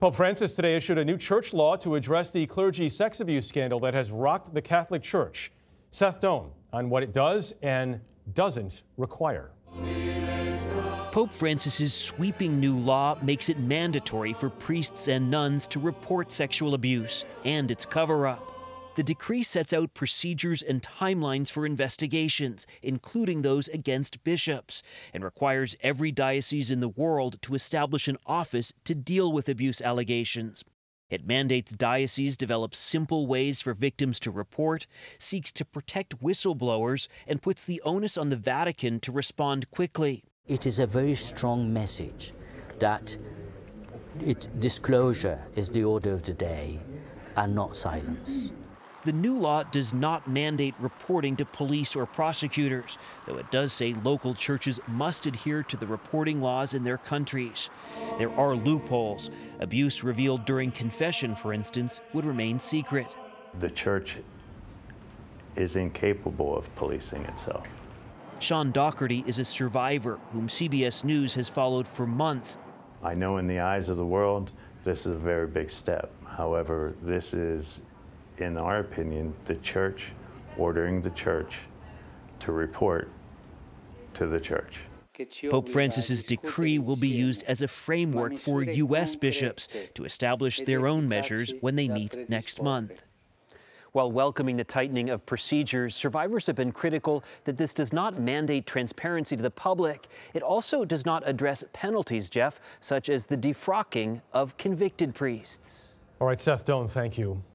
Pope Francis today issued a new church law to address the clergy sex abuse scandal that has rocked the Catholic Church. Seth Doane on what it does and doesn't require. Pope Francis's sweeping new law makes it mandatory for priests and nuns to report sexual abuse and its cover up. The decree sets out procedures and timelines for investigations, including those against bishops, and requires every diocese in the world to establish an office to deal with abuse allegations. It mandates dioceses develop simple ways for victims to report, seeks to protect whistleblowers, and puts the onus on the Vatican to respond quickly. It is a very strong message that it, disclosure is the order of the day and not silence. The new law does not mandate reporting to police or prosecutors, though it does say local churches must adhere to the reporting laws in their countries. There are loopholes. Abuse revealed during confession, for instance, would remain secret. The church is incapable of policing itself. Sean Docherty is a survivor whom CBS News has followed for months. I know in the eyes of the world, this is a very big step. However, this is in our opinion, the church ordering the church to report to the church. Pope Francis's decree will be used as a framework for U.S. bishops to establish their own measures when they meet next month. While welcoming the tightening of procedures, survivors have been critical that this does not mandate transparency to the public. It also does not address penalties, Jeff, such as the defrocking of convicted priests. All right, Seth Doane, thank you.